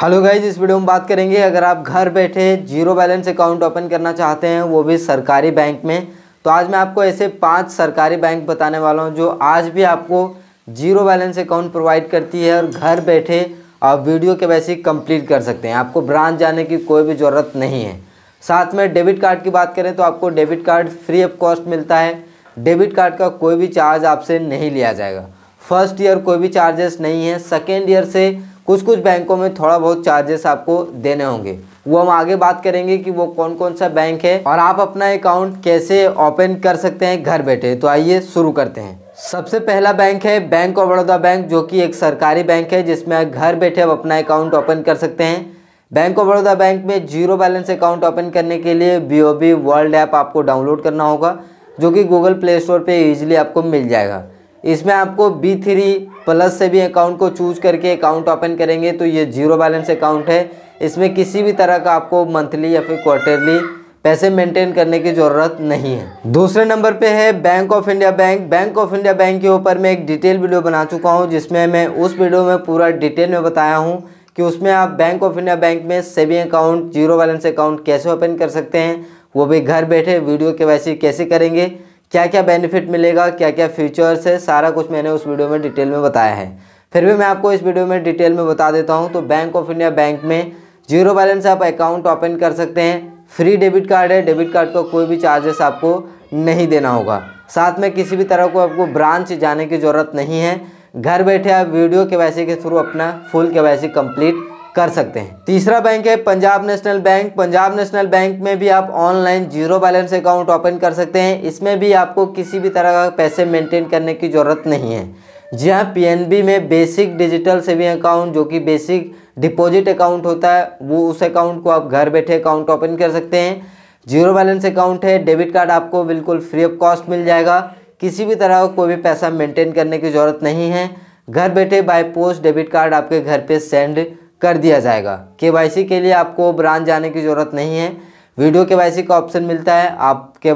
Hello guys इस video में बात करेंगे, अगर आप घर बैठे ज़ीरो बैलेंस अकाउंट ओपन करना चाहते हैं, वो भी सरकारी बैंक में तो आज मैं आपको ऐसे पाँच सरकारी बैंक बताने वाला हूँ जो आज भी आपको ज़ीरो बैलेंस अकाउंट प्रोवाइड करती है और घर बैठे आप वीडियो के वैसे कंप्लीट कर सकते हैं। आपको ब्रांच जाने की कोई भी ज़रूरत नहीं है। साथ में डेबिट कार्ड की बात करें तो आपको debit card free of cost मिलता है। डेबिट कार्ड का कोई भी चार्ज आपसे नहीं लिया जाएगा। फ़र्स्ट ईयर कोई भी चार्जेस नहीं है। सेकेंड ईयर से कुछ कुछ बैंकों में थोड़ा बहुत चार्जेस आपको देने होंगे। वो हम आगे बात करेंगे कि वो कौन कौन सा बैंक है और आप अपना अकाउंट कैसे ओपन कर सकते हैं घर बैठे। तो आइए शुरू करते हैं। सबसे पहला बैंक है बैंक ऑफ़ बड़ौदा बैंक जो कि एक सरकारी बैंक है, जिसमें आप घर बैठे आप अपना अकाउंट ओपन कर सकते हैं। बैंक ऑफ़ बड़ौदा बैंक में ज़ीरो बैलेंस अकाउंट ओपन करने के लिए बी वर्ल्ड ऐप आपको डाउनलोड करना होगा, जो कि गूगल प्ले स्टोर पर ईजिली आपको मिल जाएगा। इसमें आपको बी थ्री प्लस से भी अकाउंट को चूज़ करके अकाउंट ओपन करेंगे तो ये ज़ीरो बैलेंस अकाउंट है। इसमें किसी भी तरह का आपको मंथली या फिर क्वार्टरली पैसे मेंटेन करने की ज़रूरत नहीं है। दूसरे नंबर पे है bank of India bank bank of India bank के ऊपर मैं एक डिटेल वीडियो बना चुका हूँ, जिसमें मैं उस वीडियो में पूरा डिटेल में बताया हूँ कि उसमें आप बैंक ऑफ़ इंडिया बैंक में saving account zero balance account कैसे ओपन कर सकते हैं, वो भी घर बैठे वीडियो के वैसे कैसे करेंगे। क्या क्या बेनिफिट मिलेगा क्या क्या फीचर्स है, सारा कुछ मैंने उस वीडियो में डिटेल में बताया है। फिर भी मैं आपको इस वीडियो में डिटेल में बता देता हूँ तो बैंक ऑफ़ इंडिया बैंक में ज़ीरो बैलेंस आप अकाउंट ओपन कर सकते हैं। फ्री डेबिट कार्ड है डेबिट कार्ड का कोई भी चार्जेस आपको नहीं देना होगा। साथ में किसी भी तरह को आपको ब्रांच जाने की ज़रूरत नहीं है। घर बैठे आप वीडियो के के थ्रू अपना फुल के कंप्लीट कर सकते हैं। तीसरा बैंक है Punjab national bank. Punjab national bank में भी आप online zero balance account open कर सकते हैं। इसमें भी आपको किसी भी तरह का पैसे मेंटेन करने की ज़रूरत नहीं है। जी हाँ पीएनबी में बेसिक डिजिटल सेविंग अकाउंट जो कि बेसिक डिपॉजिट अकाउंट होता है, वो उस अकाउंट को आप घर बैठे अकाउंट ओपन कर सकते हैं। ज़ीरो बैलेंस अकाउंट है, डेबिट कार्ड आपको बिल्कुल फ्री ऑफ़ कॉस्ट मिल जाएगा। किसी भी तरह का कोई भी पैसा मेंटेन करने की ज़रूरत नहीं है। घर बैठे बाय पोस्ट डेबिट कार्ड आपके घर पे सेंड कर दिया जाएगा। के के लिए आपको ब्रांच जाने की ज़रूरत नहीं है। वीडियो के का ऑप्शन मिलता है। आप के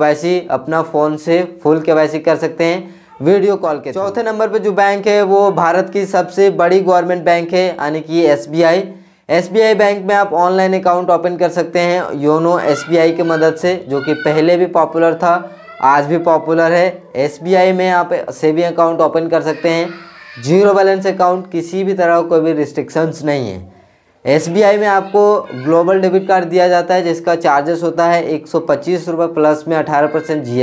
अपना फ़ोन से फुल के कर सकते हैं। वीडियो कॉल के चौथे नंबर पे जो बैंक है, वो भारत की सबसे बड़ी गवर्नमेंट बैंक है, यानी कि एस बी बैंक में आप ऑनलाइन अकाउंट ओपन कर सकते हैं योनो एसबीआई की मदद से, जो कि पहले भी पॉपुलर था, आज भी पॉपुलर है। एसबीआई में आप सेविंग अकाउंट ओपन कर सकते हैं। ज़ीरो बैलेंस अकाउंट किसी भी तरह कोई भी रिस्ट्रिक्शंस नहीं है। SBI में आपको ग्लोबल डेबिट कार्ड दिया जाता है, जिसका चार्जेस होता है एक सौ प्लस में अठारह परसेंट जी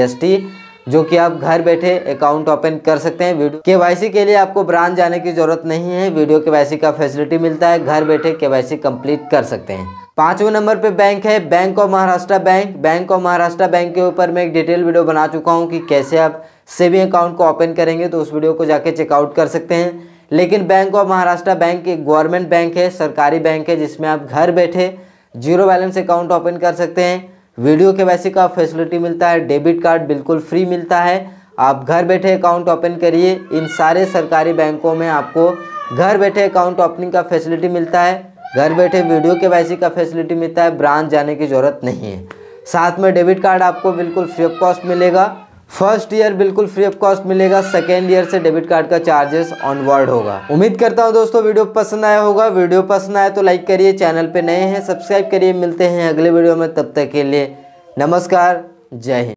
जो कि आप घर बैठे अकाउंट ओपन कर सकते हैं। वीडियो के के लिए आपको ब्रांच जाने की ज़रूरत नहीं है। वीडियो के का फैसिलिटी मिलता है, घर बैठे के कंप्लीट कर सकते हैं। पाँचवें नंबर पे बैंक है bank of Maharashtra bank bank of Maharashtra bank के ऊपर मैं एक डिटेल वीडियो बना चुका हूँ कि कैसे आप सेविंग अकाउंट को ओपन करेंगे तो उस वीडियो को जाके चेकआउट कर सकते हैं। लेकिन बैंक ऑफ़ महाराष्ट्र बैंक एक गवर्नमेंट बैंक है, सरकारी बैंक है, जिसमें आप घर बैठे ज़ीरो बैलेंस अकाउंट ओपन कर सकते हैं। वीडियो के वैसे का फैसिलिटी मिलता है, डेबिट कार्ड बिल्कुल फ्री मिलता है। आप घर बैठे अकाउंट ओपन करिए, इन सारे सरकारी बैंकों में आपको घर बैठे अकाउंट ओपनिंग का फैसिलिटी मिलता है। घर बैठे वीडियो के वैसे का फैसिलिटी मिलता है, ब्रांच जाने की ज़रूरत नहीं है। साथ में डेबिट कार्ड आपको बिल्कुल फ्री ऑफ़ कॉस्ट मिलेगा। फ़र्स्ट ईयर बिल्कुल फ्री ऑफ़ कॉस्ट मिलेगा, सेकेंड ईयर से डेबिट कार्ड का चार्जेस ऑनवर्ड होगा। उम्मीद करता हूँ दोस्तों वीडियो पसंद आया होगा, वीडियो पसंद आया तो लाइक करिए, चैनल पे नए हैं, सब्सक्राइब करिए, मिलते हैं अगले वीडियो में, तब तक के लिए नमस्कार, जय हिंद।